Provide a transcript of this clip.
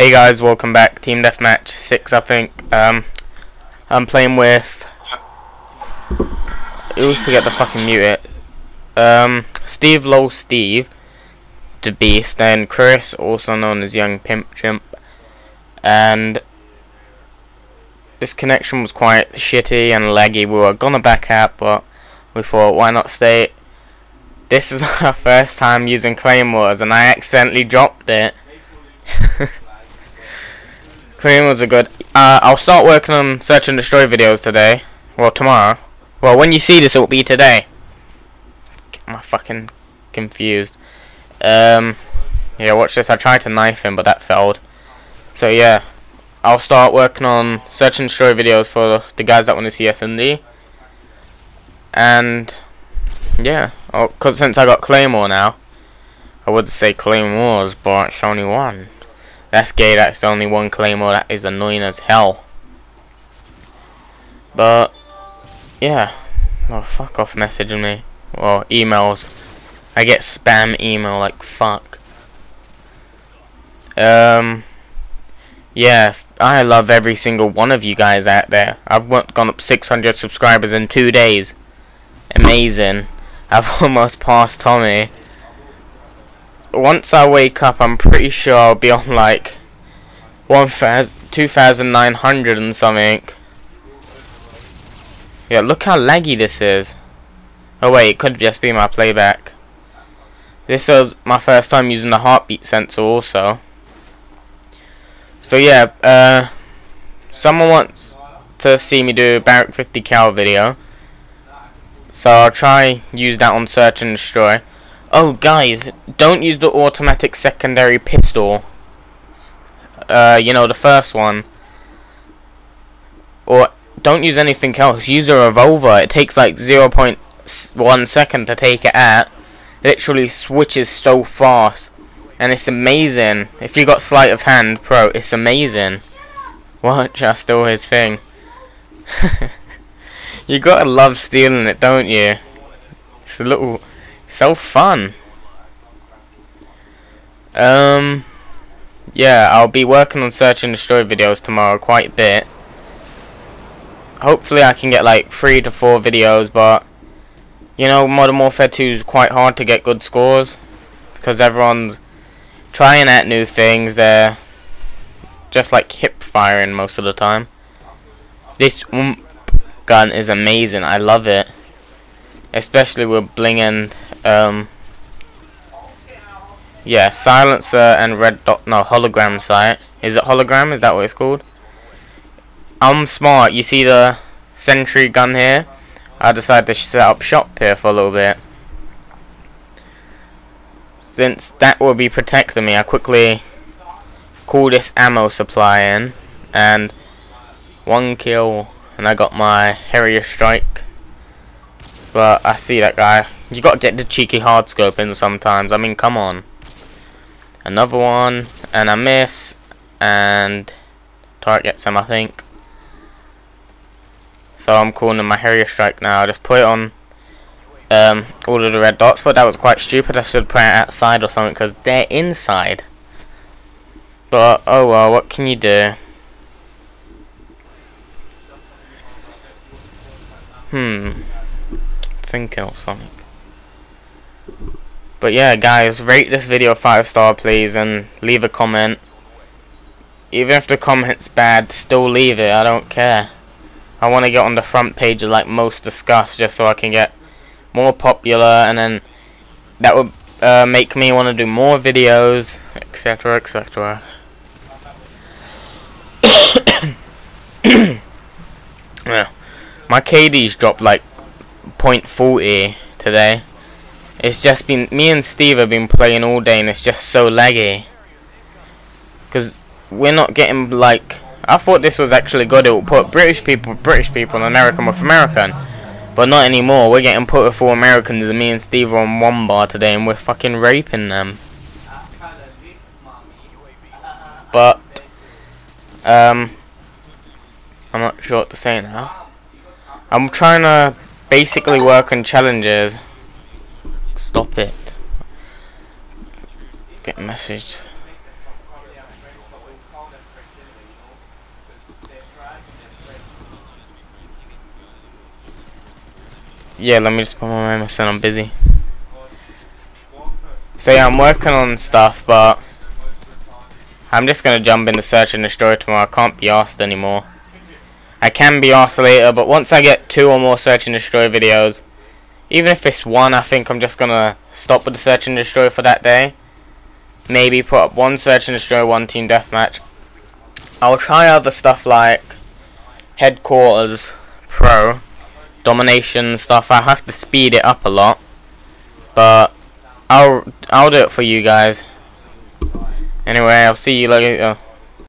Hey guys, welcome back. Team Deathmatch 6, I think. Um, I'm playing with... I always forget to fucking mute it. Um, Steve Low Steve, the Beast, and Chris, also known as Young Pimp Chimp. And this connection was quite shitty and laggy. We were gonna back out, but we thought, why not stay? This is our first time using Claymores, and I accidentally dropped it. Claymores are good. Uh, I'll start working on search and destroy videos today. Well, tomorrow. Well, when you see this, it will be today. My fucking confused. Um, yeah, watch this. I tried to knife him, but that failed. So yeah, I'll start working on search and destroy videos for the guys that want to see S&D. And yeah, oh, cause since I got Claymore now, I would say Claymores, but it's only one. That's gay. That's the only one Claymore. That is annoying as hell. But yeah, oh fuck off messaging me or emails. I get spam email like fuck. Um. Yeah, I love every single one of you guys out there. I've gone up 600 subscribers in two days. Amazing. I've almost passed Tommy. Once I wake up, I'm pretty sure I'll be on like 2,900 and something. Yeah, look how laggy this is. Oh wait, it could just be my playback. This was my first time using the heartbeat sensor also. So yeah, uh, someone wants to see me do a Barrett 50 cal video. So I'll try use that on search and destroy. Oh guys, don't use the automatic secondary pistol. Uh, you know, the first one. Or don't use anything else. Use a revolver. It takes like 0.1 second to take it. It literally switches so fast and it's amazing. If you got sleight of hand pro, it's amazing. Watch, I stole his thing. you gotta love stealing it, don't you? It's a little, so fun. Um, yeah, I'll be working on search and destroy videos tomorrow quite a bit. Hopefully I can get like three to four videos, but you know, Modern Warfare 2 is quite hard to get good scores because everyone's trying out new things. They're just like hip firing most of the time. This gun is amazing. I love it, especially with bling and um, yeah, silencer and red dot. No, hologram sight. Is it hologram? Is that what it's called? I'm smart. You see the sentry gun here? I decided to set up shop here for a little bit. Since that will be protecting me, I quickly call this ammo supply in and one kill and I got my Harrier strike. But I see that guy. You gotta get the cheeky hard scope in sometimes. I mean come on. Another one and I miss and target gets him I think. So I'm calling my Harrier strike now. I Just put it on um, all of the red dots, but that was quite stupid. I should put it outside or something because they're inside. But oh well, what can you do? Hmm, thinking of something. But yeah, guys, rate this video five star, please, and leave a comment. Even if the comment's bad, still leave it. I don't care. I want to get on the front page of like most discussed, just so I can get more popular and then that would uh, make me want to do more videos etc etc yeah my KD's dropped like 0.40 today it's just been me and Steve have been playing all day and it's just so laggy because we're not getting like I thought this was actually good it will put British people British people and American with American but not anymore. We're getting put with four Americans and me and Steve are on one bar today and we're fucking raping them. But, um, I'm not sure what to say now. I'm trying to basically work on challenges. Stop it. Get message. Yeah, let me just put my MSN on busy. So yeah, I'm working on stuff, but I'm just gonna jump into search and destroy tomorrow. I can't be asked anymore. I can be asked later, but once I get two or more search and destroy videos, even if it's one, I think I'm just gonna stop with the search and destroy for that day. Maybe put up one search and destroy, one team deathmatch. I'll try other stuff like headquarters pro domination stuff. I have to speed it up a lot, but I'll I'll do it for you guys. Anyway, I'll see you later.